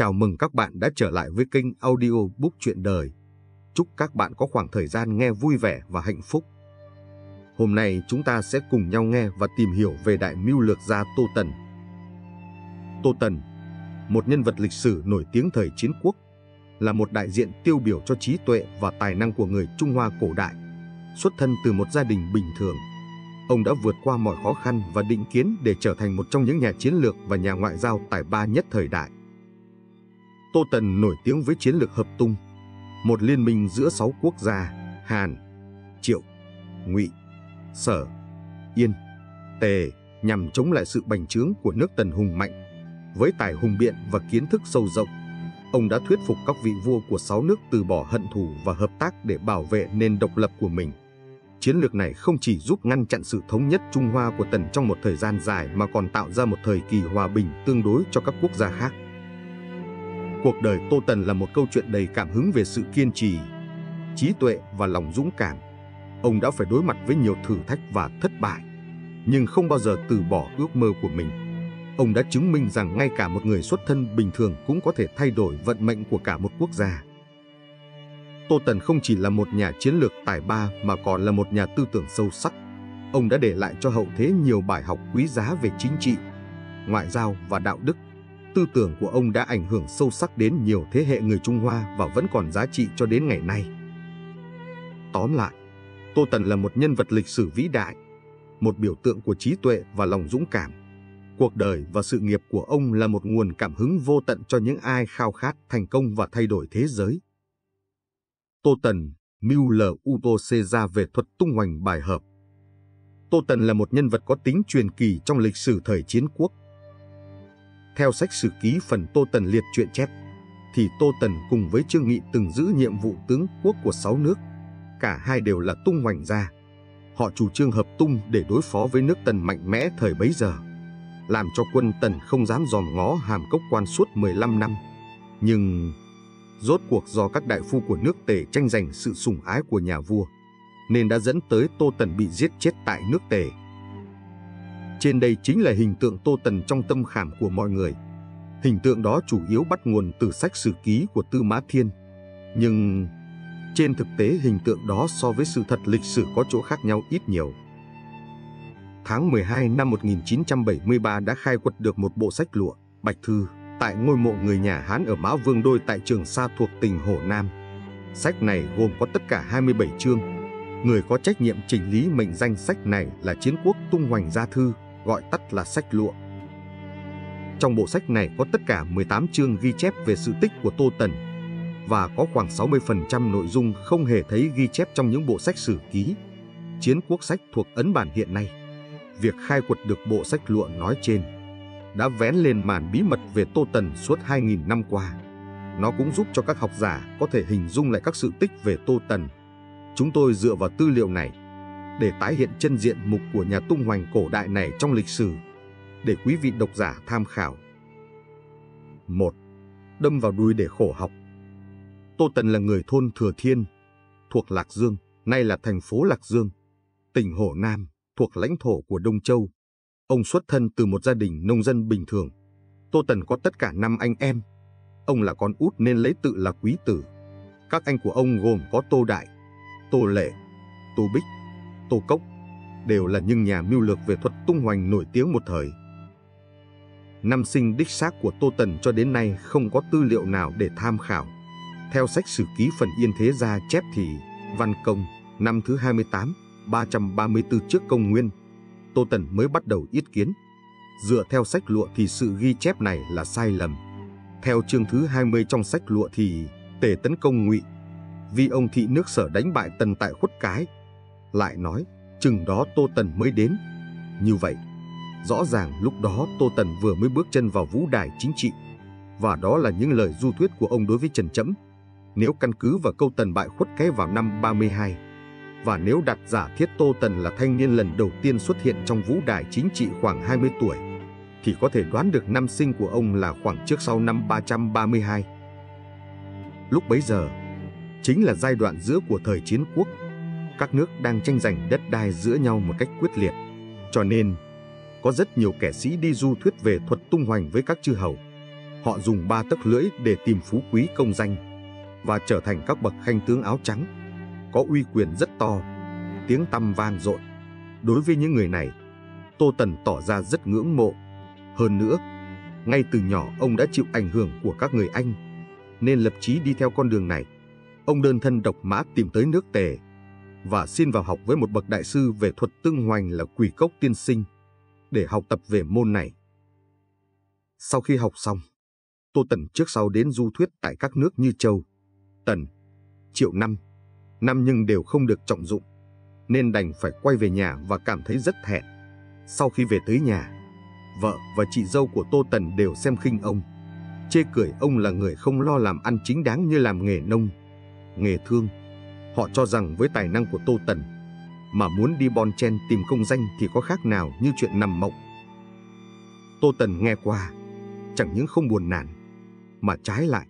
Chào mừng các bạn đã trở lại với kênh audio Book Chuyện Đời. Chúc các bạn có khoảng thời gian nghe vui vẻ và hạnh phúc. Hôm nay chúng ta sẽ cùng nhau nghe và tìm hiểu về đại mưu lược gia Tô Tần. Tô Tần, một nhân vật lịch sử nổi tiếng thời chiến quốc, là một đại diện tiêu biểu cho trí tuệ và tài năng của người Trung Hoa cổ đại. Xuất thân từ một gia đình bình thường, ông đã vượt qua mọi khó khăn và định kiến để trở thành một trong những nhà chiến lược và nhà ngoại giao tài ba nhất thời đại. Tô Tần nổi tiếng với chiến lược hợp tung, một liên minh giữa sáu quốc gia Hàn, Triệu, Ngụy, Sở, Yên, Tề nhằm chống lại sự bành trướng của nước Tần hùng mạnh. Với tài hùng biện và kiến thức sâu rộng, ông đã thuyết phục các vị vua của sáu nước từ bỏ hận thù và hợp tác để bảo vệ nền độc lập của mình. Chiến lược này không chỉ giúp ngăn chặn sự thống nhất Trung Hoa của Tần trong một thời gian dài mà còn tạo ra một thời kỳ hòa bình tương đối cho các quốc gia khác. Cuộc đời Tô Tần là một câu chuyện đầy cảm hứng về sự kiên trì, trí tuệ và lòng dũng cảm. Ông đã phải đối mặt với nhiều thử thách và thất bại, nhưng không bao giờ từ bỏ ước mơ của mình. Ông đã chứng minh rằng ngay cả một người xuất thân bình thường cũng có thể thay đổi vận mệnh của cả một quốc gia. Tô Tần không chỉ là một nhà chiến lược tài ba mà còn là một nhà tư tưởng sâu sắc. Ông đã để lại cho hậu thế nhiều bài học quý giá về chính trị, ngoại giao và đạo đức tư tưởng của ông đã ảnh hưởng sâu sắc đến nhiều thế hệ người Trung Hoa và vẫn còn giá trị cho đến ngày nay. Tóm lại, Tô Tần là một nhân vật lịch sử vĩ đại, một biểu tượng của trí tuệ và lòng dũng cảm. Cuộc đời và sự nghiệp của ông là một nguồn cảm hứng vô tận cho những ai khao khát thành công và thay đổi thế giới. Tô Tần, Mưu L. Uto ra về thuật tung hoành bài hợp. Tô Tần là một nhân vật có tính truyền kỳ trong lịch sử thời chiến quốc. Theo sách sử ký phần Tô Tần liệt truyện chép, thì Tô Tần cùng với Trương Nghị từng giữ nhiệm vụ tướng quốc của sáu nước. Cả hai đều là tung hoành gia. Họ chủ trương hợp tung để đối phó với nước Tần mạnh mẽ thời bấy giờ, làm cho quân Tần không dám dòm ngó hàm cốc quan suốt 15 năm. Nhưng rốt cuộc do các đại phu của nước Tề tranh giành sự sủng ái của nhà vua, nên đã dẫn tới Tô Tần bị giết chết tại nước Tề. Trên đây chính là hình tượng Tô Tần trong tâm khảm của mọi người. Hình tượng đó chủ yếu bắt nguồn từ sách sử ký của Tư Mã Thiên. Nhưng trên thực tế hình tượng đó so với sự thật lịch sử có chỗ khác nhau ít nhiều. Tháng 12 năm 1973 đã khai quật được một bộ sách lụa, Bạch Thư, tại ngôi mộ người nhà Hán ở Mã Vương Đôi tại Trường Sa thuộc tỉnh Hồ Nam. Sách này gồm có tất cả 27 chương. Người có trách nhiệm chỉnh lý mệnh danh sách này là Chiến quốc Tung Hoành Gia Thư, gọi tắt là sách lụa. Trong bộ sách này có tất cả 18 chương ghi chép về sự tích của Tô Tần và có khoảng 60% nội dung không hề thấy ghi chép trong những bộ sách sử ký, chiến quốc sách thuộc ấn bản hiện nay. Việc khai quật được bộ sách lụa nói trên đã vén lên màn bí mật về Tô Tần suốt 2.000 năm qua. Nó cũng giúp cho các học giả có thể hình dung lại các sự tích về Tô Tần. Chúng tôi dựa vào tư liệu này để tái hiện chân diện mục của nhà tung hoành cổ đại này trong lịch sử, để quý vị độc giả tham khảo. 1. Đâm vào đuôi để khổ học Tô Tần là người thôn Thừa Thiên, thuộc Lạc Dương, nay là thành phố Lạc Dương, tỉnh Hồ Nam, thuộc lãnh thổ của Đông Châu. Ông xuất thân từ một gia đình nông dân bình thường. Tô Tần có tất cả năm anh em. Ông là con út nên lấy tự là quý tử. Các anh của ông gồm có Tô Đại, Tô Lệ, Tô Bích, Tô Cốc đều là những nhà mưu lược về thuật tung hoành nổi tiếng một thời. Năm sinh đích xác của Tô Tần cho đến nay không có tư liệu nào để tham khảo. Theo sách sử ký phần Yên Thế Gia chép thì Văn Công năm thứ 28, 334 trước công nguyên, Tô Tần mới bắt đầu yết kiến. Dựa theo sách lụa thì sự ghi chép này là sai lầm. Theo chương thứ 20 trong sách lụa thì Tề tấn công Ngụy, vì ông thị nước Sở đánh bại Tần tại khuất cái lại nói chừng đó Tô Tần mới đến. Như vậy, rõ ràng lúc đó Tô Tần vừa mới bước chân vào vũ đài chính trị. Và đó là những lời du thuyết của ông đối với Trần Chẫm. Nếu căn cứ vào câu Tần bại khuất cái vào năm 32, và nếu đặt giả thiết Tô Tần là thanh niên lần đầu tiên xuất hiện trong vũ đài chính trị khoảng 20 tuổi, thì có thể đoán được năm sinh của ông là khoảng trước sau năm 332. Lúc bấy giờ, chính là giai đoạn giữa của thời chiến quốc các nước đang tranh giành đất đai giữa nhau một cách quyết liệt. Cho nên, có rất nhiều kẻ sĩ đi du thuyết về thuật tung hoành với các chư hầu. Họ dùng ba tấc lưỡi để tìm phú quý công danh và trở thành các bậc khanh tướng áo trắng, có uy quyền rất to, tiếng tăm vang dội. Đối với những người này, Tô Tần tỏ ra rất ngưỡng mộ. Hơn nữa, ngay từ nhỏ ông đã chịu ảnh hưởng của các người Anh, nên lập chí đi theo con đường này. Ông đơn thân độc mã tìm tới nước Tề và xin vào học với một bậc đại sư về thuật tương hoành là Quỷ Cốc Tiên Sinh để học tập về môn này. Sau khi học xong, Tô Tần trước sau đến du thuyết tại các nước như Châu, Tần, Triệu Năm, Năm nhưng đều không được trọng dụng, nên đành phải quay về nhà và cảm thấy rất thẹn. Sau khi về tới nhà, vợ và chị dâu của Tô Tần đều xem khinh ông, chê cười ông là người không lo làm ăn chính đáng như làm nghề nông, nghề thương. Họ cho rằng với tài năng của Tô Tần, mà muốn đi bon chen tìm công danh thì có khác nào như chuyện nằm mộng. Tô Tần nghe qua, chẳng những không buồn nản, mà trái lại,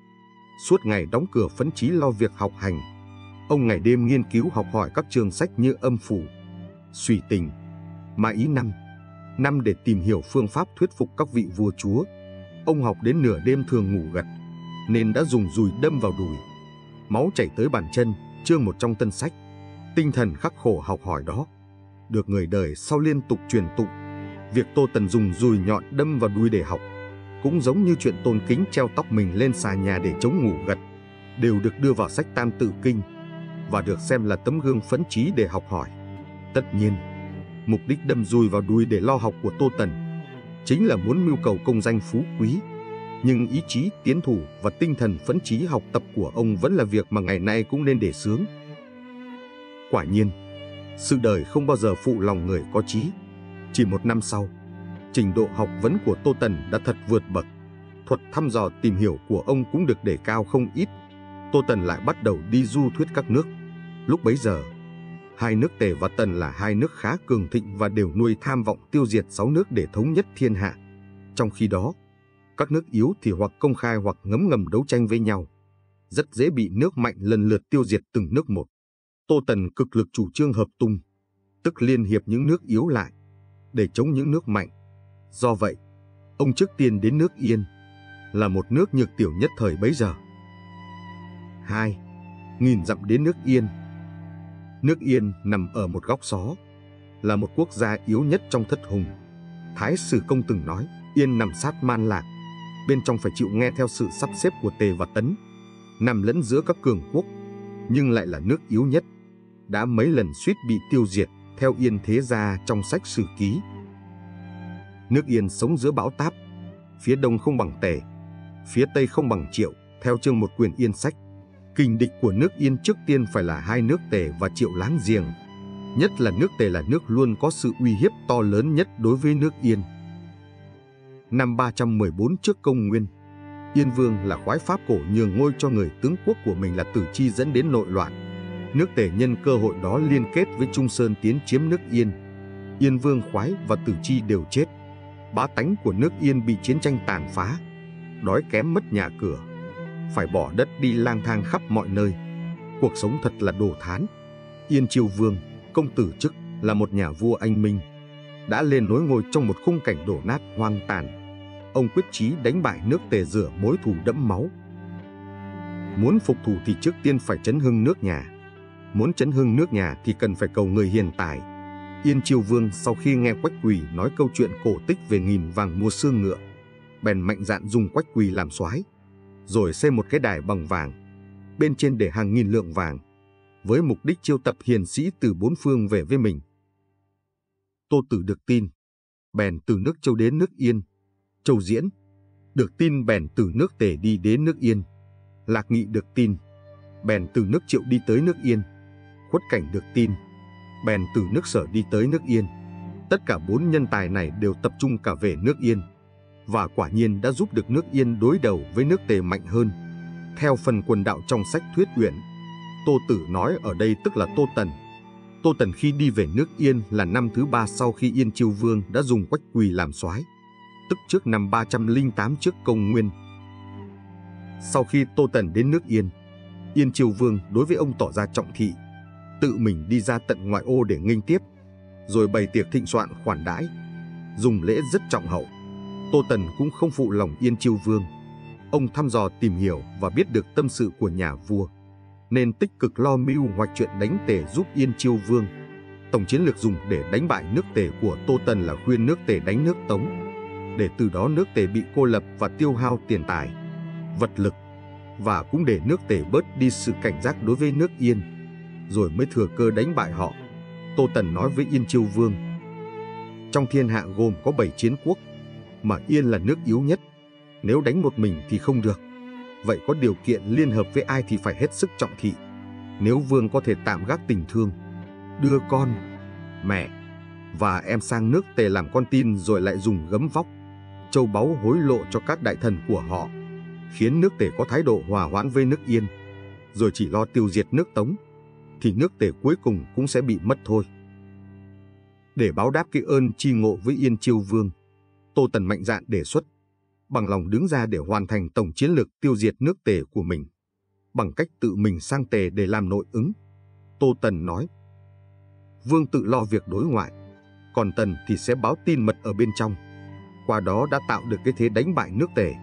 suốt ngày đóng cửa phấn chí lo việc học hành. Ông ngày đêm nghiên cứu học hỏi các trường sách như âm phủ, suy tình, mà ý năm, năm để tìm hiểu phương pháp thuyết phục các vị vua chúa. Ông học đến nửa đêm thường ngủ gật, nên đã dùng dùi đâm vào đùi. Máu chảy tới bàn chân, chương một trong tân sách. Tinh thần khắc khổ học hỏi đó, được người đời sau liên tục truyền tụng. Việc Tô Tần dùng dùi nhọn đâm vào đuôi để học, cũng giống như chuyện tôn kính treo tóc mình lên xà nhà để chống ngủ gật, đều được đưa vào sách Tam Tự Kinh và được xem là tấm gương phấn trí để học hỏi. Tất nhiên, mục đích đâm dùi vào đuôi để lo học của Tô Tần chính là muốn mưu cầu công danh phú quý. Nhưng ý chí tiến thủ và tinh thần phấn trí học tập của ông vẫn là việc mà ngày nay cũng nên để sướng. Quả nhiên, sự đời không bao giờ phụ lòng người có trí. Chỉ một năm sau, trình độ học vấn của Tô Tần đã thật vượt bậc. Thuật thăm dò tìm hiểu của ông cũng được đề cao không ít. Tô Tần lại bắt đầu đi du thuyết các nước. Lúc bấy giờ, hai nước Tề và Tần là hai nước khá cường thịnh và đều nuôi tham vọng tiêu diệt sáu nước để thống nhất thiên hạ. Trong khi đó, các nước yếu thì hoặc công khai hoặc ngấm ngầm đấu tranh với nhau. Rất dễ bị nước mạnh lần lượt tiêu diệt từng nước một. Tô Tần cực lực chủ trương hợp tung, tức liên hiệp những nước yếu lại, để chống những nước mạnh. Do vậy, ông trước tiên đến nước Yên, là một nước nhược tiểu nhất thời bấy giờ. 2. Nghìn dặm đến nước Yên Nước Yên nằm ở một góc xó, là một quốc gia yếu nhất trong thất hùng. Thái Sử Công từng nói, Yên nằm sát man lạc, bên trong phải chịu nghe theo sự sắp xếp của Tề và Tấn, nằm lẫn giữa các cường quốc, nhưng lại là nước yếu nhất, đã mấy lần suýt bị tiêu diệt theo Yên Thế Gia trong sách sử ký. Nước Yên sống giữa bão táp, phía đông không bằng Tề, phía tây không bằng Triệu, theo chương một quyền Yên sách. Kình địch của nước Yên trước tiên phải là hai nước Tề và Triệu láng giềng. Nhất là nước Tề là nước luôn có sự uy hiếp to lớn nhất đối với nước Yên. Năm 314 trước công nguyên, Yên Vương là khoái pháp cổ nhường ngôi cho người tướng quốc của mình là Tử Chi dẫn đến nội loạn. Nước Tề nhân cơ hội đó liên kết với Trung Sơn tiến chiếm nước Yên. Yên Vương khoái và Tử Chi đều chết. Bá tánh của nước Yên bị chiến tranh tàn phá, đói kém mất nhà cửa, phải bỏ đất đi lang thang khắp mọi nơi. Cuộc sống thật là đồ thán. Yên Chiêu Vương, công tử chức, là một nhà vua anh minh, đã lên nối ngôi trong một khung cảnh đổ nát hoang tàn. Ông quyết chí đánh bại nước Tề rửa mối thù đẫm máu. Muốn phục thù thì trước tiên phải chấn hưng nước nhà. Muốn chấn hưng nước nhà thì cần phải cầu người hiền tài. Yên Chiêu Vương sau khi nghe Quách Quỳ nói câu chuyện cổ tích về nghìn vàng mua xương ngựa, bèn mạnh dạn dùng Quách Quỳ làm soái, rồi xây một cái đài bằng vàng, bên trên để hàng nghìn lượng vàng, với mục đích chiêu tập hiền sĩ từ bốn phương về với mình. Tô Tử được tin, bèn từ nước Châu đến nước Yên, Châu Diễn, được tin bèn từ nước Tề đi đến nước Yên, Lạc Nghị được tin, bèn từ nước Triệu đi tới nước Yên, Khuất Cảnh được tin, bèn từ nước Sở đi tới nước Yên. Tất cả bốn nhân tài này đều tập trung cả về nước Yên, và quả nhiên đã giúp được nước Yên đối đầu với nước Tề mạnh hơn. Theo phần quần đạo trong sách Thuyết Uyển, Tô Tử nói ở đây tức là Tô Tần. Tô Tần khi đi về nước Yên là năm thứ ba sau khi Yên Chiêu Vương đã dùng Quách Quỳ làm soái, tức trước năm 308 trước công nguyên. Sau khi Tô Tần đến nước Yên, Yên Chiêu Vương đối với ông tỏ ra trọng thị, tự mình đi ra tận ngoại ô để nghênh tiếp, rồi bày tiệc thịnh soạn khoản đãi, dùng lễ rất trọng hậu. Tô Tần cũng không phụ lòng Yên Chiêu Vương, ông thăm dò tìm hiểu và biết được tâm sự của nhà vua, nên tích cực lo mưu hoạch chuyện đánh Tề giúp Yên Chiêu Vương. Tổng chiến lược dùng để đánh bại nước Tề của Tô Tần là khuyên nước Tề đánh nước Tống, để từ đó nước Tề bị cô lập và tiêu hao tiền tài, vật lực, và cũng để nước Tề bớt đi sự cảnh giác đối với nước Yên, rồi mới thừa cơ đánh bại họ. Tô Tần nói với Yên Chiêu Vương, trong thiên hạ gồm có 7 chiến quốc, mà Yên là nước yếu nhất. Nếu đánh một mình thì không được. Vậy có điều kiện liên hợp với ai thì phải hết sức trọng thị. Nếu vương có thể tạm gác tình thương, đưa con, mẹ và em sang nước tề làm con tin rồi lại dùng gấm vóc, châu báu hối lộ cho các đại thần của họ, khiến nước tề có thái độ hòa hoãn với nước yên, rồi chỉ lo tiêu diệt nước tống, thì nước tề cuối cùng cũng sẽ bị mất thôi. Để báo đáp cái ơn chi ngộ với Yên Chiêu Vương, Tô Tần mạnh dạn đề xuất, bằng lòng đứng ra để hoàn thành tổng chiến lược tiêu diệt nước tề của mình, bằng cách tự mình sang tề để làm nội ứng. Tô Tần nói, Vương tự lo việc đối ngoại, còn Tần thì sẽ báo tin mật ở bên trong. Qua đó đã tạo được cái thế đánh bại nước tề.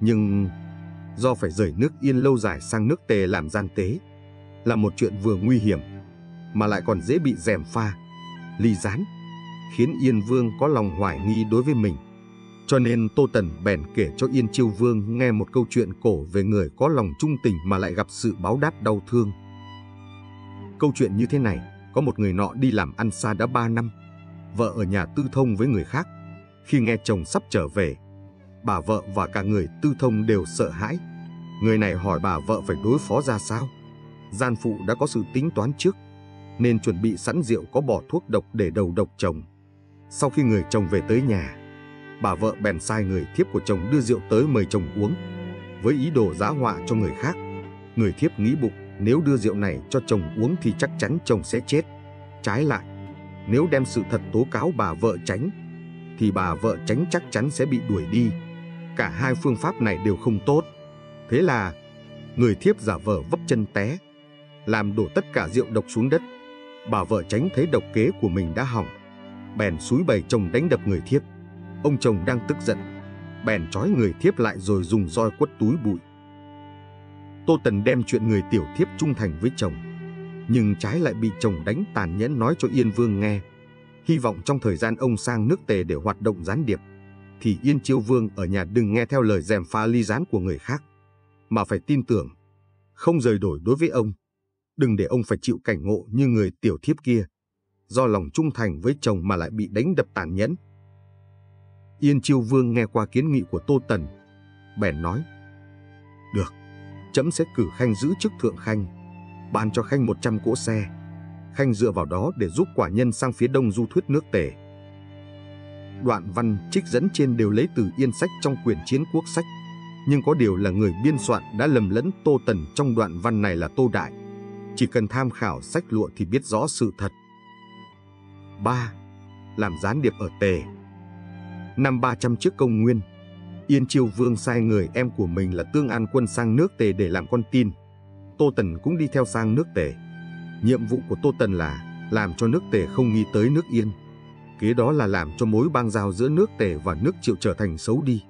Nhưng do phải rời nước yên lâu dài sang nước tề làm gian tế, là một chuyện vừa nguy hiểm, mà lại còn dễ bị dèm pha, ly gián khiến Yên Vương có lòng hoài nghi đối với mình. Cho nên Tô Tần bèn kể cho Yên Chiêu Vương nghe một câu chuyện cổ về người có lòng trung tình mà lại gặp sự báo đáp đau thương. Câu chuyện như thế này, có một người nọ đi làm ăn xa đã ba năm, vợ ở nhà tư thông với người khác. Khi nghe chồng sắp trở về, bà vợ và cả người tư thông đều sợ hãi. Người này hỏi bà vợ phải đối phó ra sao. Gian phụ đã có sự tính toán trước, nên chuẩn bị sẵn rượu có bỏ thuốc độc để đầu độc chồng. Sau khi người chồng về tới nhà, bà vợ bèn sai người thiếp của chồng đưa rượu tới mời chồng uống, với ý đồ giã họa cho người khác. Người thiếp nghĩ bụng nếu đưa rượu này cho chồng uống thì chắc chắn chồng sẽ chết. Trái lại, nếu đem sự thật tố cáo bà vợ tránh, thì bà vợ tránh chắc chắn sẽ bị đuổi đi. Cả hai phương pháp này đều không tốt. Thế là, người thiếp giả vờ vấp chân té, làm đổ tất cả rượu độc xuống đất. Bà vợ tránh thấy độc kế của mình đã hỏng, bèn xúi bầy chồng đánh đập người thiếp. Ông chồng đang tức giận, bèn trói người thiếp lại rồi dùng roi quất túi bụi. Tô Tần đem chuyện người tiểu thiếp trung thành với chồng, nhưng trái lại bị chồng đánh tàn nhẫn nói cho Yên Vương nghe. Hy vọng trong thời gian ông sang nước Tề để hoạt động gián điệp, thì Yên Chiêu Vương ở nhà đừng nghe theo lời dèm pha ly gián của người khác, mà phải tin tưởng, không rời đổi đối với ông. Đừng để ông phải chịu cảnh ngộ như người tiểu thiếp kia do lòng trung thành với chồng mà lại bị đánh đập tàn nhẫn. Yên Chiêu Vương nghe qua kiến nghị của Tô Tần, bèn nói, Được, chấm sẽ cử Khanh giữ chức thượng Khanh, ban cho Khanh 100 cỗ xe. Khanh dựa vào đó để giúp quả nhân sang phía đông du thuyết nước tề. Đoạn văn trích dẫn trên đều lấy từ yên sách trong quyển chiến quốc sách, nhưng có điều là người biên soạn đã lầm lẫn Tô Tần trong đoạn văn này là Tô Đại. Chỉ cần tham khảo sách lụa thì biết rõ sự thật. 3. Làm gián điệp ở Tề Năm 300 trước công nguyên, Yên Chiêu Vương sai người em của mình là Tương An Quân sang nước Tề để làm con tin. Tô Tần cũng đi theo sang nước Tề. Nhiệm vụ của Tô Tần là làm cho nước Tề không nghi tới nước Yên. Kế đó là làm cho mối bang giao giữa nước Tề và nước Triệu trở thành xấu đi.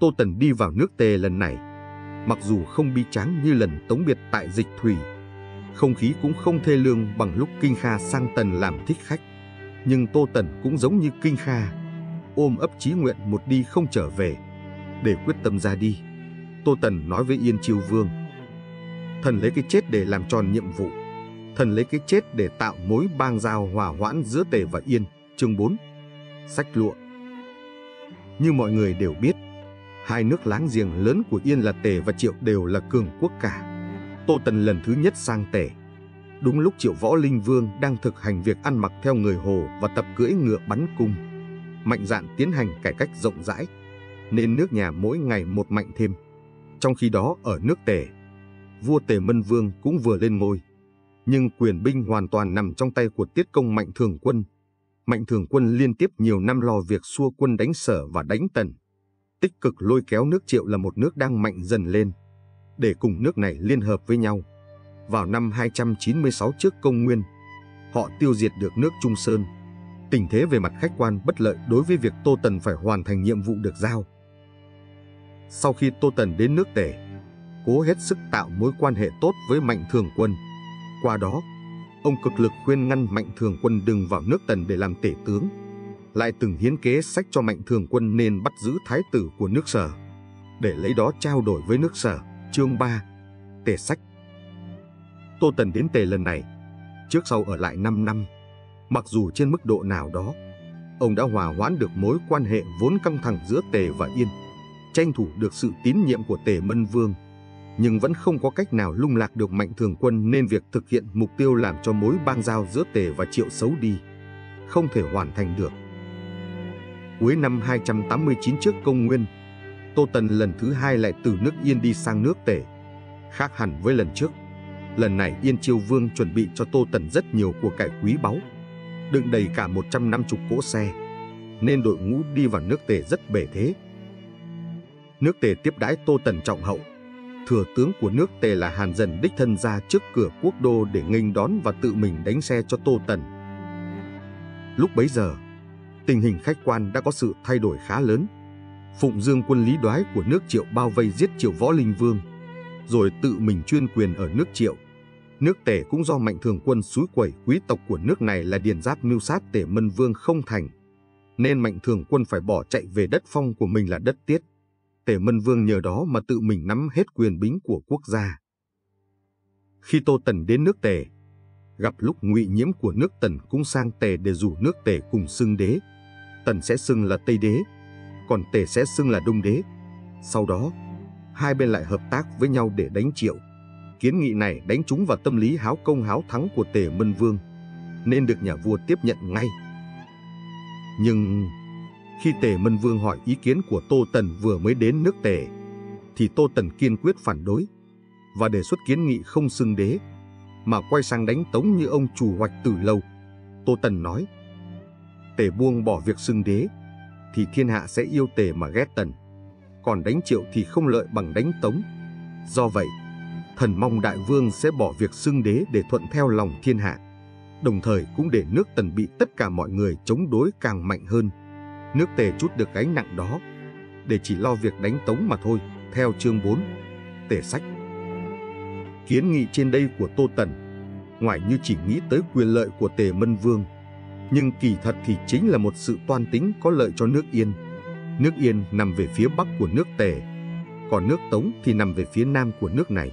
Tô Tần đi vào nước Tề lần này, mặc dù không bi tráng như lần tống biệt tại dịch thủy, không khí cũng không thê lương bằng lúc Kinh Kha sang Tần làm thích khách nhưng Tô Tần cũng giống như Kinh Kha, ôm ấp chí nguyện một đi không trở về, để quyết tâm ra đi. Tô Tần nói với Yên Chiêu Vương, thần lấy cái chết để làm tròn nhiệm vụ, thần lấy cái chết để tạo mối bang giao hòa hoãn giữa Tề và Yên, chương 4, sách lụa. Như mọi người đều biết, hai nước láng giềng lớn của Yên là Tề và Triệu đều là cường quốc cả. Tô Tần lần thứ nhất sang Tề, Đúng lúc Triệu Võ Linh Vương đang thực hành việc ăn mặc theo người Hồ và tập cưỡi ngựa bắn cung, mạnh dạn tiến hành cải cách rộng rãi, nên nước nhà mỗi ngày một mạnh thêm. Trong khi đó ở nước Tề, vua Tề Mân Vương cũng vừa lên ngôi, nhưng quyền binh hoàn toàn nằm trong tay của Tiết Công Mạnh Thường Quân. Mạnh Thường Quân liên tiếp nhiều năm lo việc xua quân đánh Sở và đánh Tần, tích cực lôi kéo nước Triệu là một nước đang mạnh dần lên, để cùng nước này liên hợp với nhau vào năm 296 trước công nguyên, họ tiêu diệt được nước Trung Sơn. Tình thế về mặt khách quan bất lợi đối với việc Tô Tần phải hoàn thành nhiệm vụ được giao. Sau khi Tô Tần đến nước Tề, cố hết sức tạo mối quan hệ tốt với Mạnh Thường Quân. Qua đó, ông cực lực khuyên ngăn Mạnh Thường Quân đừng vào nước Tần để làm tể tướng. Lại từng hiến kế sách cho Mạnh Thường Quân nên bắt giữ thái tử của nước Sở, để lấy đó trao đổi với nước Sở. Chương 3 tể sách Tô Tần đến Tề lần này, trước sau ở lại 5 năm. Mặc dù trên mức độ nào đó, ông đã hòa hoãn được mối quan hệ vốn căng thẳng giữa Tề và Yên, tranh thủ được sự tín nhiệm của Tề Mân Vương, nhưng vẫn không có cách nào lung lạc được Mạnh Thường Quân nên việc thực hiện mục tiêu làm cho mối bang giao giữa Tề và Triệu xấu đi, không thể hoàn thành được. Cuối năm 289 trước công nguyên, Tô Tần lần thứ hai lại từ nước Yên đi sang nước Tề. Khác hẳn với lần trước, lần này Yên Chiêu Vương chuẩn bị cho Tô Tần rất nhiều của cải quý báu, đựng đầy cả 150 cỗ xe, nên đội ngũ đi vào nước Tề rất bể thế. Nước Tề tiếp đãi Tô Tần trọng hậu, thừa tướng của nước Tề là Hàn Dần đích thân ra trước cửa quốc đô để nghênh đón và tự mình đánh xe cho Tô Tần. Lúc bấy giờ, tình hình khách quan đã có sự thay đổi khá lớn. Phụng Dương quân lý đoái của nước Triệu bao vây giết Triệu Võ Linh Vương, rồi tự mình chuyên quyền ở nước Triệu. Nước Tề cũng do mạnh thường quân suối quẩy quý tộc của nước này là Điền Giáp mưu sát Tề Mân Vương không thành, nên mạnh thường quân phải bỏ chạy về đất phong của mình là đất tiết. Tề Mân Vương nhờ đó mà tự mình nắm hết quyền bính của quốc gia. Khi Tô Tần đến nước Tề, gặp lúc ngụy nhiễm của nước Tần cũng sang Tề để rủ nước Tề cùng xưng đế. Tần sẽ xưng là Tây Đế, còn Tề sẽ xưng là Đông Đế. Sau đó, hai bên lại hợp tác với nhau để đánh Triệu. Kiến nghị này đánh trúng vào tâm lý háo công háo thắng của Tề Mân Vương, nên được nhà vua tiếp nhận ngay. Nhưng khi Tề Mân Vương hỏi ý kiến của Tô Tần vừa mới đến nước Tề, thì Tô Tần kiên quyết phản đối và đề xuất kiến nghị không xưng đế, mà quay sang đánh Tống như ông chủ hoạch từ lâu. Tô Tần nói, Tề buông bỏ việc xưng đế, thì thiên hạ sẽ yêu Tề mà ghét Tần, còn đánh Triệu thì không lợi bằng đánh Tống. Do vậy, thần mong đại vương sẽ bỏ việc xưng đế để thuận theo lòng thiên hạ, đồng thời cũng để nước Tần bị tất cả mọi người chống đối càng mạnh hơn nước Tề chút được gánh nặng đó, để chỉ lo việc đánh Tống mà thôi, theo chương 4, Tề sách. Kiến nghị trên đây của Tô Tần, ngoài như chỉ nghĩ tới quyền lợi của Tề Mân Vương, nhưng kỳ thật thì chính là một sự toan tính có lợi cho nước Yên. Nước Yên nằm về phía bắc của nước Tề, còn nước Tống thì nằm về phía nam của nước này.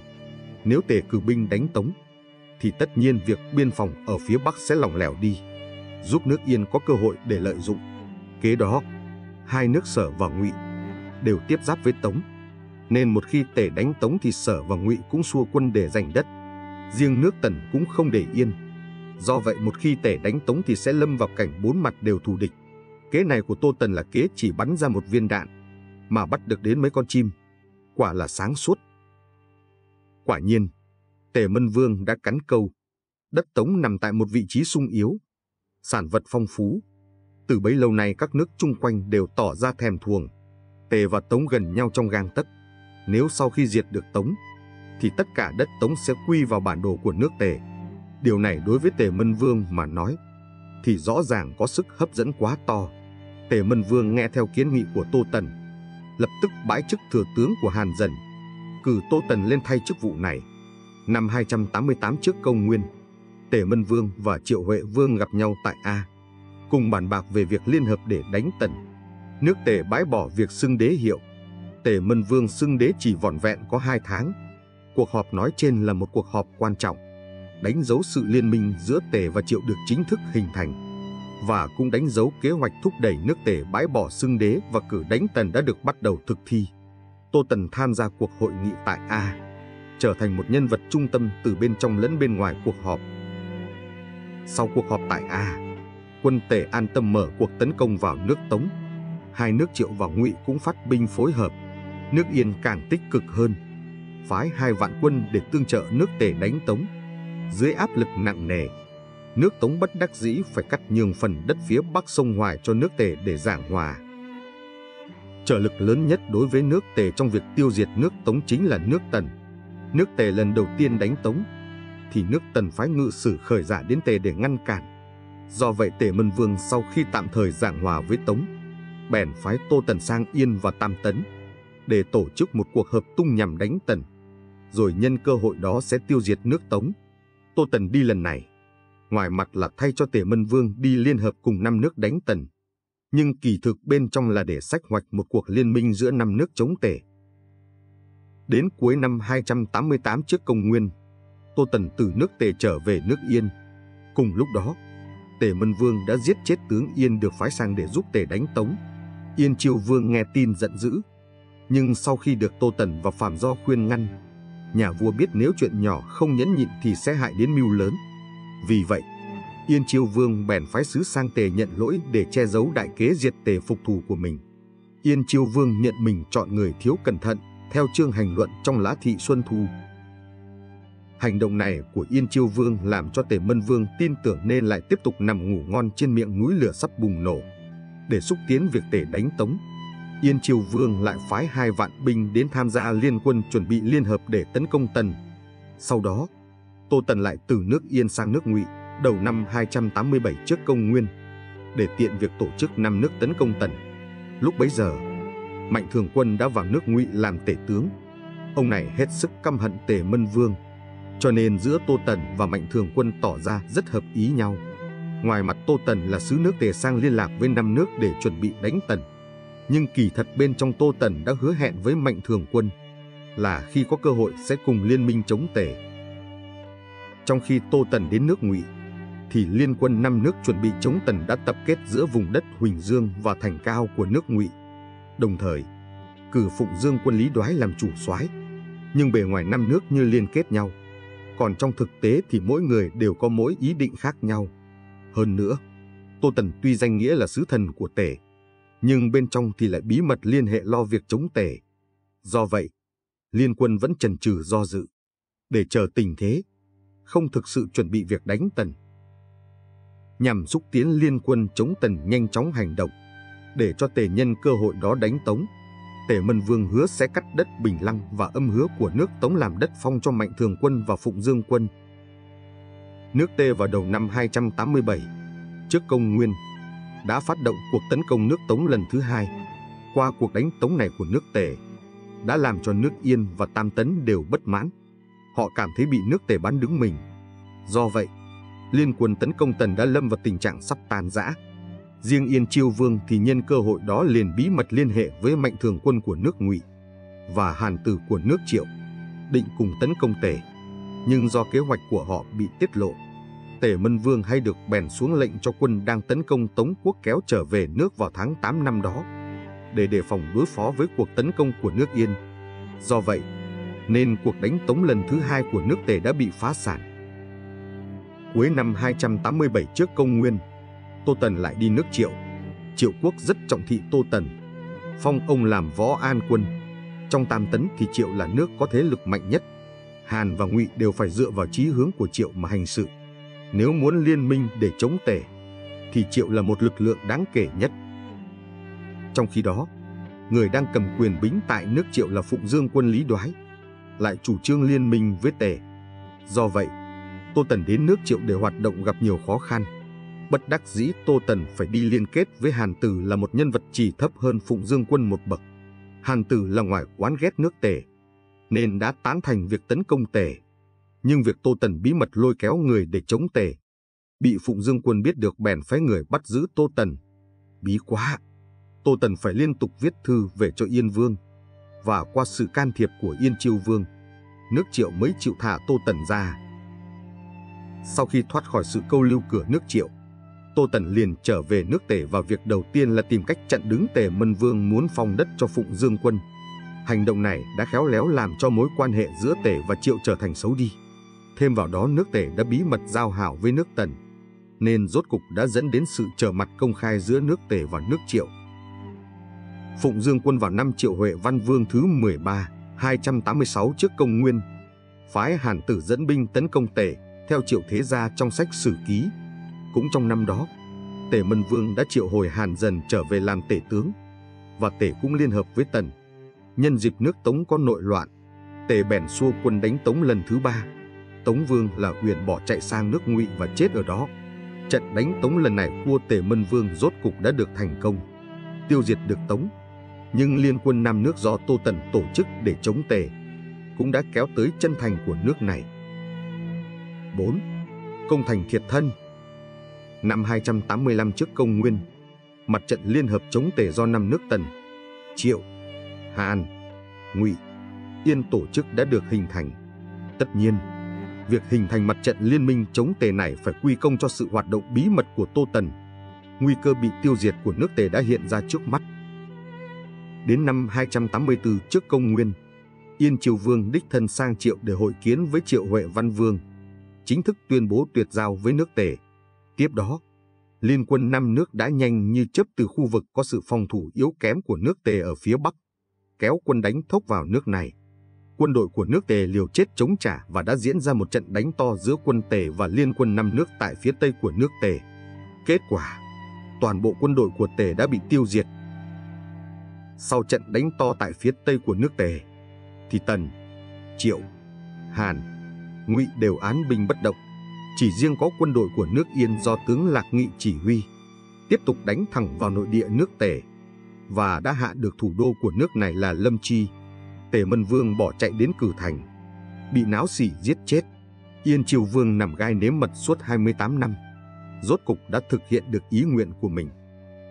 Nếu Tề cử binh đánh Tống, thì tất nhiên việc biên phòng ở phía bắc sẽ lỏng lẻo đi, giúp nước Yên có cơ hội để lợi dụng. Kế đó, hai nước Sở và Ngụy đều tiếp giáp với Tống, nên một khi Tề đánh Tống thì Sở và Ngụy cũng xua quân để giành đất. Riêng nước Tần cũng không để yên. Do vậy một khi Tề đánh Tống thì sẽ lâm vào cảnh bốn mặt đều thù địch. Kế này của Tô Tần là kế chỉ bắn ra một viên đạn, mà bắt được đến mấy con chim. Quả là sáng suốt. Quả nhiên, Tề Mân Vương đã cắn câu. Đất Tống nằm tại một vị trí sung yếu, sản vật phong phú, từ bấy lâu nay các nước chung quanh đều tỏ ra thèm thuồng. Tề và Tống gần nhau trong gang tấc. Nếu sau khi diệt được Tống, thì tất cả đất Tống sẽ quy vào bản đồ của nước Tề. Điều này đối với Tề Mân Vương mà nói, thì rõ ràng có sức hấp dẫn quá to. Tề Mân Vương nghe theo kiến nghị của Tô Tần, lập tức bãi chức thừa tướng của Hàn Dần, cử Tô Tần lên thay chức vụ này. Năm 288 trước công nguyên, Tề Mân Vương và Triệu Huệ Vương gặp nhau tại A cùng bàn bạc về việc liên hợp để đánh Tần. Nước Tề bãi bỏ việc xưng đế hiệu. Tề Mân Vương xưng đế chỉ vỏn vẹn có hai tháng. Cuộc họp nói trên là một cuộc họp quan trọng, đánh dấu sự liên minh giữa Tề và Triệu được chính thức hình thành và cũng đánh dấu kế hoạch thúc đẩy nước Tề bãi bỏ xưng đế và cử đánh Tần đã được bắt đầu thực thi. Tô Tần tham gia cuộc hội nghị tại A, trở thành một nhân vật trung tâm từ bên trong lẫn bên ngoài cuộc họp. Sau cuộc họp tại A, quân Tề an tâm mở cuộc tấn công vào nước Tống. Hai nước Triệu và Ngụy cũng phát binh phối hợp. Nước Yên càng tích cực hơn, phái hai vạn quân để tương trợ nước Tề đánh Tống. Dưới áp lực nặng nề, nước Tống bất đắc dĩ phải cắt nhường phần đất phía bắc sông Hoài cho nước Tề để giảng hòa. Trợ lực lớn nhất đối với nước Tề trong việc tiêu diệt nước Tống chính là nước Tần. Nước Tề lần đầu tiên đánh Tống, thì nước Tần phái ngự sử khởi giả đến Tề để ngăn cản. Do vậy Tề Mân Vương sau khi tạm thời giảng hòa với Tống, bèn phái Tô Tần sang Yên và Tam Tấn, để tổ chức một cuộc hợp tung nhằm đánh Tần, rồi nhân cơ hội đó sẽ tiêu diệt nước Tống. Tô Tần đi lần này, ngoài mặt là thay cho Tề Mân Vương đi liên hợp cùng năm nước đánh Tần, nhưng kỳ thực bên trong là để sách hoạch một cuộc liên minh giữa năm nước chống Tề. Đến cuối năm 288 trước công nguyên, Tô Tần từ nước Tề trở về nước Yên. Cùng lúc đó, Tề Mân Vương đã giết chết tướng Yên được phái sang để giúp Tề đánh Tống. Yên Chiêu Vương nghe tin giận dữ, nhưng sau khi được Tô Tần và Phạm Do khuyên ngăn, nhà vua biết nếu chuyện nhỏ không nhẫn nhịn thì sẽ hại đến mưu lớn. Vì vậy, Yên Chiêu Vương bèn phái sứ sang Tề nhận lỗi để che giấu đại kế diệt Tề phục thù của mình. Yên Chiêu Vương nhận mình chọn người thiếu cẩn thận, theo chương hành luận trong lá thị Xuân Thu. Hành động này của Yên Chiêu Vương làm cho Tề Mân Vương tin tưởng nên lại tiếp tục nằm ngủ ngon trên miệng núi lửa sắp bùng nổ. Để xúc tiến việc Tề đánh Tống, Yên Chiêu Vương lại phái hai vạn binh đến tham gia liên quân chuẩn bị liên hợp để tấn công Tần. Sau đó, Tô Tần lại từ nước Yên sang nước Ngụy đầu năm 287 trước công nguyên để tiện việc tổ chức năm nước tấn công Tần. Lúc bấy giờ, Mạnh Thường Quân đã vào nước Ngụy làm tể tướng. Ông này hết sức căm hận Tề Mân Vương, cho nên giữa Tô Tần và Mạnh Thường Quân tỏ ra rất hợp ý nhau. Ngoài mặt Tô Tần là sứ nước Tề sang liên lạc với năm nước để chuẩn bị đánh Tần. Nhưng kỳ thật bên trong Tô Tần đã hứa hẹn với Mạnh Thường Quân là khi có cơ hội sẽ cùng liên minh chống Tề. Trong khi Tô Tần đến nước Ngụy, thì liên quân năm nước chuẩn bị chống Tần đã tập kết giữa vùng đất Huỳnh Dương và thành cao của nước Ngụy. Đồng thời, cử Phụng Dương quân Lý Đoái làm chủ soái, nhưng bề ngoài năm nước như liên kết nhau, còn trong thực tế thì mỗi người đều có mỗi ý định khác nhau. Hơn nữa, Tô Tần tuy danh nghĩa là sứ thần của Tề, nhưng bên trong thì lại bí mật liên hệ lo việc chống Tề. Do vậy, liên quân vẫn chần chừ do dự, để chờ tình thế, không thực sự chuẩn bị việc đánh Tần. Nhằm xúc tiến liên quân chống Tần nhanh chóng hành động, để cho Tề nhân cơ hội đó đánh Tống, Tề Mân Vương hứa sẽ cắt đất Bình Lăng và âm hứa của nước Tống làm đất phong cho Mạnh Thường Quân và Phụng Dương Quân. Nước Tề vào đầu năm 287, trước công nguyên, đã phát động cuộc tấn công nước Tống lần thứ hai. Qua cuộc đánh Tống này của nước Tề, đã làm cho nước Yên và Tam Tấn đều bất mãn. Họ cảm thấy bị nước Tề bán đứng mình. Do vậy, liên quân tấn công Tần đã lâm vào tình trạng sắp tan rã. Riêng Yên Chiêu Vương thì nhân cơ hội đó liền bí mật liên hệ với mạnh thường quân của nước Ngụy và Hàn Tử của nước Triệu, định cùng tấn công Tề. Nhưng do kế hoạch của họ bị tiết lộ, Tề Mân Vương hay được bèn xuống lệnh cho quân đang tấn công Tống Quốc kéo trở về nước vào tháng 8 năm đó, để đề phòng đối phó với cuộc tấn công của nước Yên. Do vậy, nên cuộc đánh Tống lần thứ hai của nước Tề đã bị phá sản. Cuối năm 287 trước công nguyên, Tô Tần lại đi nước Triệu. Triệu quốc rất trọng thị Tô Tần, phong ông làm võ an quân. Trong tam tấn thì Triệu là nước có thế lực mạnh nhất. Hàn và Ngụy đều phải dựa vào chí hướng của Triệu mà hành sự. Nếu muốn liên minh để chống Tề, thì Triệu là một lực lượng đáng kể nhất. Trong khi đó, người đang cầm quyền bính tại nước Triệu là Phụng Dương quân Lý Đoái, lại chủ trương liên minh với Tề. Do vậy, Tô Tần đến nước Triệu để hoạt động gặp nhiều khó khăn. Bất đắc dĩ Tô Tần phải đi liên kết với Hàn Tử là một nhân vật chỉ thấp hơn Phụng Dương Quân một bậc. Hàn Tử là ngoại quán ghét nước Tề, nên đã tán thành việc tấn công Tề. Nhưng việc Tô Tần bí mật lôi kéo người để chống Tề, bị Phụng Dương Quân biết được bèn phái người bắt giữ Tô Tần. Bí quá! Tô Tần phải liên tục viết thư về cho Yên Vương, và qua sự can thiệp của Yên Chiêu Vương, nước Triệu mới chịu thả Tô Tần ra. Sau khi thoát khỏi sự câu lưu cửa nước Triệu, Tô Tần liền trở về nước Tề và việc đầu tiên là tìm cách chặn đứng Tề Mân Vương muốn phong đất cho Phụng Dương Quân. Hành động này đã khéo léo làm cho mối quan hệ giữa Tề và Triệu trở thành xấu đi. Thêm vào đó nước Tề đã bí mật giao hảo với nước Tần, nên rốt cục đã dẫn đến sự trở mặt công khai giữa nước Tề và nước Triệu. Phụng Dương Quân vào năm Triệu Huệ Văn Vương thứ 13, 286 trước công nguyên, phái Hàn Tử dẫn binh tấn công Tề theo Triệu Thế Gia trong sách Sử Ký cũng trong năm đó, tể Mân Vương đã triệu hồi Hàn Dần trở về làm tể tướng, và tể cũng liên hợp với Tần. Nhân dịp nước Tống có nội loạn, Tề bèn xua quân đánh Tống lần thứ ba. Tống Vương là Uyển bỏ chạy sang nước Ngụy và chết ở đó. Trận đánh Tống lần này vua Tề Mân Vương rốt cục đã được thành công, tiêu diệt được Tống. Nhưng liên quân Nam nước do Tô Tần tổ chức để chống tề cũng đã kéo tới chân thành của nước này. 4. Công thành thiệt thân Năm 285 trước công nguyên, mặt trận liên hợp chống tề do năm nước Tần, Triệu, Hàn, Ngụy, Yên tổ chức đã được hình thành. Tất nhiên, việc hình thành mặt trận liên minh chống tề này phải quy công cho sự hoạt động bí mật của Tô Tần. Nguy cơ bị tiêu diệt của nước tề đã hiện ra trước mắt. Đến năm 284 trước công nguyên, Yên Triều Vương đích thân sang Triệu để hội kiến với Triệu Huệ Văn Vương, chính thức tuyên bố tuyệt giao với nước Tề. Tiếp đó, liên quân năm nước đã nhanh như chớp từ khu vực có sự phòng thủ yếu kém của nước Tề ở phía Bắc, kéo quân đánh thốc vào nước này. Quân đội của nước Tề liều chết chống trả và đã diễn ra một trận đánh to giữa quân Tề và liên quân năm nước tại phía Tây của nước Tề. Kết quả, toàn bộ quân đội của Tề đã bị tiêu diệt. Sau trận đánh to tại phía Tây của nước Tề, thì Tần, Triệu, Hàn, Ngụy đều án binh bất động. Chỉ riêng có quân đội của nước Yên do tướng Lạc Nghị chỉ huy, tiếp tục đánh thẳng vào nội địa nước Tề và đã hạ được thủ đô của nước này là Lâm Chi. Tề Mân Vương bỏ chạy đến Cử Thành, bị náo sỉ giết chết. Yên Triều Vương nằm gai nếm mật suốt 28 năm, rốt cục đã thực hiện được ý nguyện của mình,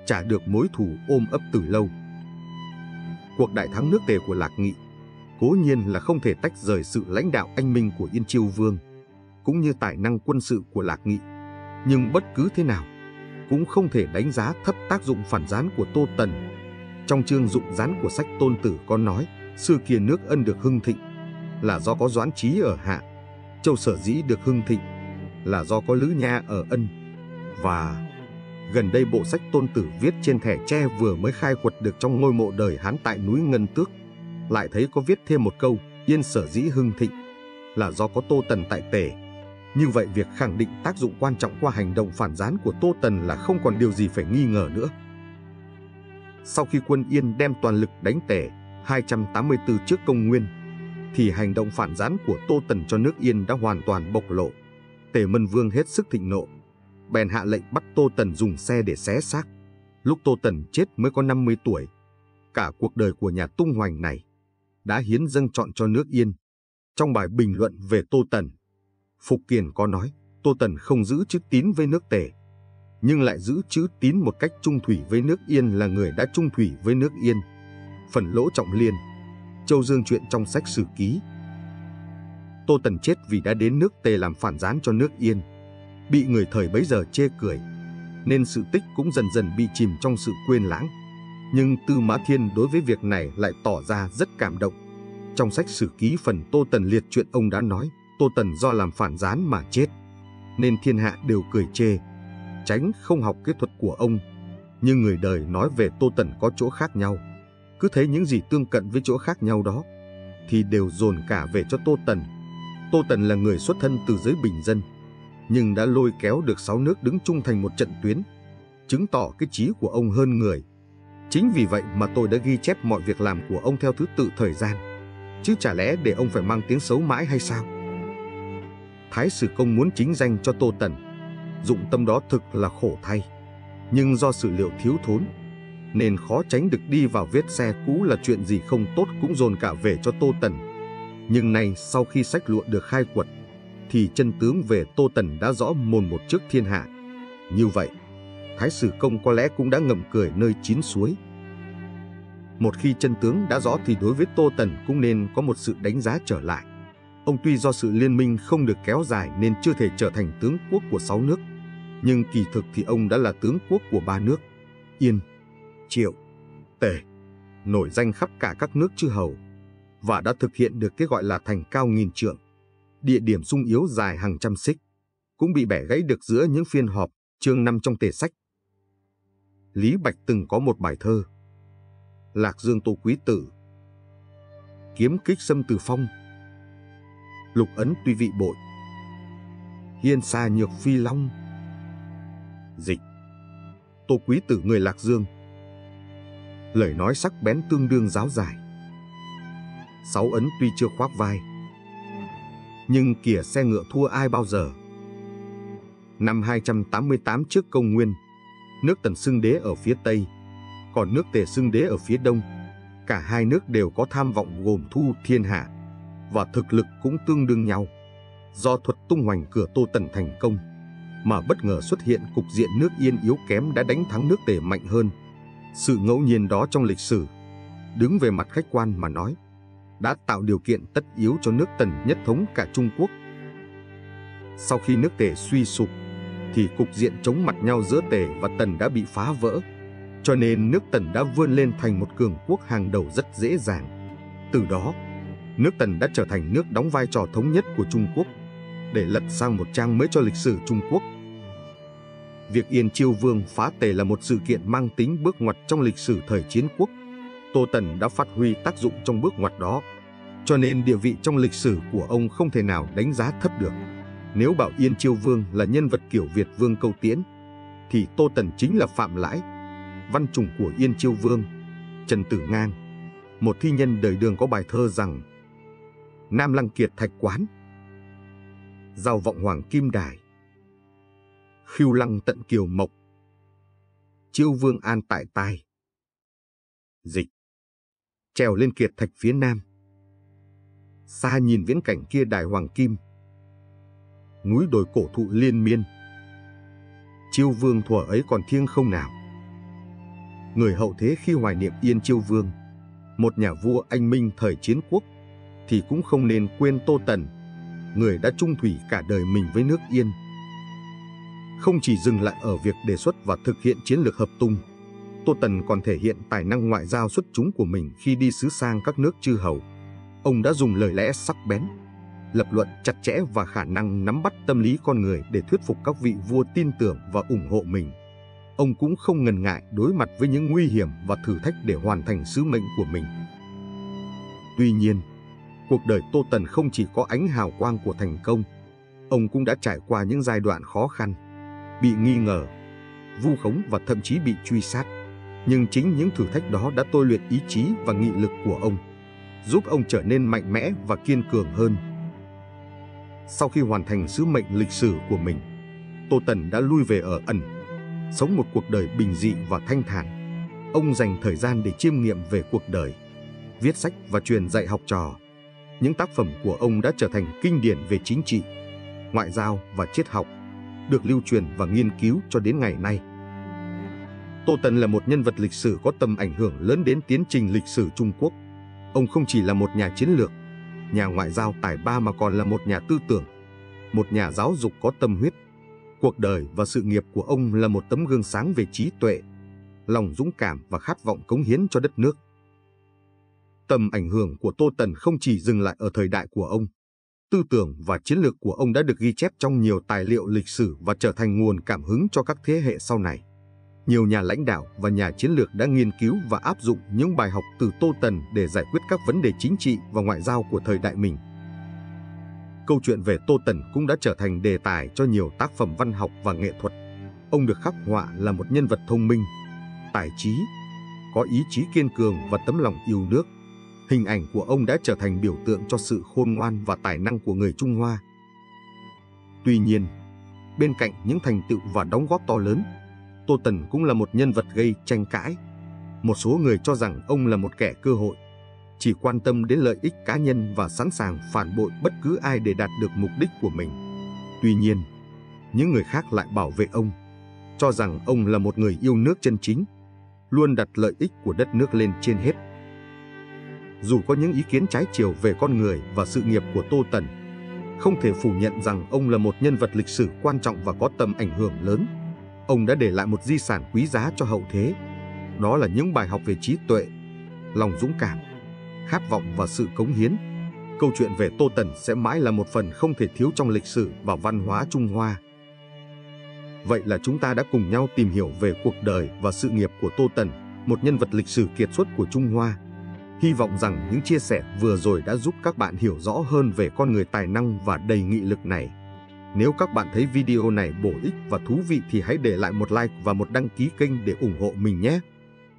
trả được mối thù ôm ấp từ lâu. Cuộc đại thắng nước Tề của Lạc Nghị cố nhiên là không thể tách rời sự lãnh đạo anh minh của Yên Chiêu Vương, cũng như tài năng quân sự của Lạc Nghị. Nhưng bất cứ thế nào, cũng không thể đánh giá thấp tác dụng phản gián của Tô Tần. Trong chương dụng gián của sách Tôn Tử có nói, xưa kia nước ân được hưng thịnh, là do có doãn trí ở hạ, châu sở dĩ được hưng thịnh, là do có lữ nha ở ân. Và gần đây bộ sách Tôn Tử viết trên thẻ tre vừa mới khai quật được trong ngôi mộ đời Hán tại núi Ngân Tước lại thấy có viết thêm một câu yên sở dĩ hưng thịnh là do có Tô Tần tại tề. Như vậy việc khẳng định tác dụng quan trọng qua hành động phản gián của Tô Tần là không còn điều gì phải nghi ngờ nữa. Sau khi quân Yên đem toàn lực đánh tề 284 trước công nguyên, thì hành động phản gián của Tô Tần cho nước Yên đã hoàn toàn bộc lộ. Tề Mân Vương hết sức thịnh nộ, bèn hạ lệnh bắt Tô Tần dùng xe để xé xác. Lúc Tô Tần chết mới có 50 tuổi, cả cuộc đời của nhà tung hoành này đã hiến dâng chọn cho nước Yên. Trong bài bình luận về Tô Tần, Phục Kiền có nói Tô Tần không giữ chữ tín với nước Tề, nhưng lại giữ chữ tín một cách trung thủy với nước Yên là người đã trung thủy với nước Yên. Phần lỗ trọng liên, Châu Dương chuyện trong sách sử ký. Tô Tần chết vì đã đến nước Tề làm phản gián cho nước Yên, bị người thời bấy giờ chê cười, nên sự tích cũng dần dần bị chìm trong sự quên lãng. Nhưng Tư Mã Thiên đối với việc này lại tỏ ra rất cảm động. Trong sách sử ký phần Tô Tần liệt chuyện ông đã nói, Tô Tần do làm phản gián mà chết, nên thiên hạ đều cười chê, tránh không học kỹ thuật của ông. Nhưng người đời nói về Tô Tần có chỗ khác nhau, cứ thấy những gì tương cận với chỗ khác nhau đó, thì đều dồn cả về cho Tô Tần. Tô Tần là người xuất thân từ giới bình dân, nhưng đã lôi kéo được sáu nước đứng chung thành một trận tuyến, chứng tỏ cái trí của ông hơn người. Chính vì vậy mà tôi đã ghi chép mọi việc làm của ông theo thứ tự thời gian. Chứ chả lẽ để ông phải mang tiếng xấu mãi hay sao? Thái Sử Công muốn chính danh cho Tô Tần. Dụng tâm đó thực là khổ thay. Nhưng do sự liệu thiếu thốn, nên khó tránh được đi vào vết xe cũ là chuyện gì không tốt cũng dồn cả về cho Tô Tần. Nhưng nay sau khi sách lụa được khai quật, thì chân tướng về Tô Tần đã rõ mồn một trước thiên hạ. Như vậy, Thái Sử Công có lẽ cũng đã ngậm cười nơi chín suối. Một khi chân tướng đã rõ thì đối với Tô Tần cũng nên có một sự đánh giá trở lại. Ông tuy do sự liên minh không được kéo dài nên chưa thể trở thành tướng quốc của sáu nước, nhưng kỳ thực thì ông đã là tướng quốc của ba nước, Yên, Triệu, Tề, nổi danh khắp cả các nước chư hầu, và đã thực hiện được cái gọi là thành cao nghìn trượng. Địa điểm sung yếu dài hàng trăm xích, cũng bị bẻ gãy được giữa những phiên họp, chương năm trong tề sách Lý Bạch từng có một bài thơ. Lạc Dương Tô Quý Tử. Kiếm kích xâm từ phong. Lục ấn tuy vị bội. Hiên xa nhược phi long. Dịch. Tô Quý Tử người Lạc Dương. Lời nói sắc bén tương đương giáo giải. Sáu ấn tuy chưa khoác vai. Nhưng kìa xe ngựa thua ai bao giờ? Năm 288 trước công nguyên nước Tần xưng đế ở phía Tây, còn nước Tề xưng đế ở phía Đông. cả hai nước đều có tham vọng gồm thu thiên hạ và thực lực cũng tương đương nhau. Do thuật tung hoành cửa Tô Tần thành công, mà bất ngờ xuất hiện cục diện nước Yên yếu kém đã đánh thắng nước Tề mạnh hơn. Sự ngẫu nhiên đó trong lịch sử, đứng về mặt khách quan mà nói, đã tạo điều kiện tất yếu cho nước Tần nhất thống cả Trung Quốc. Sau khi nước Tề suy sụp, thì cục diện chống mặt nhau giữa Tề và Tần đã bị phá vỡ, cho nên nước Tần đã vươn lên thành một cường quốc hàng đầu rất dễ dàng. Từ đó, nước Tần đã trở thành nước đóng vai trò thống nhất của Trung Quốc, để lật sang một trang mới cho lịch sử Trung Quốc. Việc Yên Chiêu Vương phá Tề là một sự kiện mang tính bước ngoặt trong lịch sử thời chiến quốc. Tô Tần đã phát huy tác dụng trong bước ngoặt đó, cho nên địa vị trong lịch sử của ông không thể nào đánh giá thấp được. Nếu bảo Yên Chiêu Vương là nhân vật kiểu Việt Vương câu tiễn, thì Tô Tần chính là Phạm Lãi, văn trùng của Yên Chiêu Vương, Trần Tử Ngang. Một thi nhân đời đường có bài thơ rằng Nam Lăng Kiệt Thạch Quán Giao vọng Hoàng Kim Đài Khiêu Lăng Tận Kiều Mộc Chiêu Vương An Tại Tai Dịch Trèo lên Kiệt Thạch phía Nam Xa nhìn viễn cảnh kia đài Hoàng Kim Núi đồi cổ thụ liên miên Chiêu Vương thuở ấy còn thiêng không nào Người hậu thế khi hoài niệm Yên Chiêu Vương Một nhà vua anh minh thời chiến quốc thì cũng không nên quên Tô Tần, người đã trung thủy cả đời mình với nước Yên. Không chỉ dừng lại ở việc đề xuất và thực hiện chiến lược hợp tung, Tô Tần còn thể hiện tài năng ngoại giao xuất chúng của mình khi đi sứ sang các nước chư hầu. Ông đã dùng lời lẽ sắc bén, lập luận chặt chẽ và khả năng nắm bắt tâm lý con người để thuyết phục các vị vua tin tưởng và ủng hộ mình. Ông cũng không ngần ngại đối mặt với những nguy hiểm và thử thách để hoàn thành sứ mệnh của mình. Tuy nhiên, Cuộc đời Tô Tần không chỉ có ánh hào quang của thành công, ông cũng đã trải qua những giai đoạn khó khăn, bị nghi ngờ, vu khống và thậm chí bị truy sát. Nhưng chính những thử thách đó đã tôi luyện ý chí và nghị lực của ông, giúp ông trở nên mạnh mẽ và kiên cường hơn. Sau khi hoàn thành sứ mệnh lịch sử của mình, Tô Tần đã lui về ở ẩn, sống một cuộc đời bình dị và thanh thản. Ông dành thời gian để chiêm nghiệm về cuộc đời, viết sách và truyền dạy học trò những tác phẩm của ông đã trở thành kinh điển về chính trị, ngoại giao và triết học, được lưu truyền và nghiên cứu cho đến ngày nay. Tô Tần là một nhân vật lịch sử có tầm ảnh hưởng lớn đến tiến trình lịch sử Trung Quốc. Ông không chỉ là một nhà chiến lược, nhà ngoại giao tài ba mà còn là một nhà tư tưởng, một nhà giáo dục có tâm huyết. Cuộc đời và sự nghiệp của ông là một tấm gương sáng về trí tuệ, lòng dũng cảm và khát vọng cống hiến cho đất nước. Tầm ảnh hưởng của Tô Tần không chỉ dừng lại ở thời đại của ông. Tư tưởng và chiến lược của ông đã được ghi chép trong nhiều tài liệu lịch sử và trở thành nguồn cảm hứng cho các thế hệ sau này. Nhiều nhà lãnh đạo và nhà chiến lược đã nghiên cứu và áp dụng những bài học từ Tô Tần để giải quyết các vấn đề chính trị và ngoại giao của thời đại mình. Câu chuyện về Tô Tần cũng đã trở thành đề tài cho nhiều tác phẩm văn học và nghệ thuật. Ông được khắc họa là một nhân vật thông minh, tài trí, có ý chí kiên cường và tấm lòng yêu nước hình ảnh của ông đã trở thành biểu tượng cho sự khôn ngoan và tài năng của người Trung Hoa. Tuy nhiên, bên cạnh những thành tựu và đóng góp to lớn, Tô Tần cũng là một nhân vật gây tranh cãi. Một số người cho rằng ông là một kẻ cơ hội, chỉ quan tâm đến lợi ích cá nhân và sẵn sàng phản bội bất cứ ai để đạt được mục đích của mình. Tuy nhiên, những người khác lại bảo vệ ông, cho rằng ông là một người yêu nước chân chính, luôn đặt lợi ích của đất nước lên trên hết. Dù có những ý kiến trái chiều về con người và sự nghiệp của Tô Tần, không thể phủ nhận rằng ông là một nhân vật lịch sử quan trọng và có tầm ảnh hưởng lớn. Ông đã để lại một di sản quý giá cho hậu thế. Đó là những bài học về trí tuệ, lòng dũng cảm, khát vọng và sự cống hiến. Câu chuyện về Tô Tần sẽ mãi là một phần không thể thiếu trong lịch sử và văn hóa Trung Hoa. Vậy là chúng ta đã cùng nhau tìm hiểu về cuộc đời và sự nghiệp của Tô Tần, một nhân vật lịch sử kiệt xuất của Trung Hoa. Hy vọng rằng những chia sẻ vừa rồi đã giúp các bạn hiểu rõ hơn về con người tài năng và đầy nghị lực này. Nếu các bạn thấy video này bổ ích và thú vị thì hãy để lại một like và một đăng ký kênh để ủng hộ mình nhé.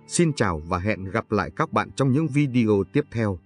Xin chào và hẹn gặp lại các bạn trong những video tiếp theo.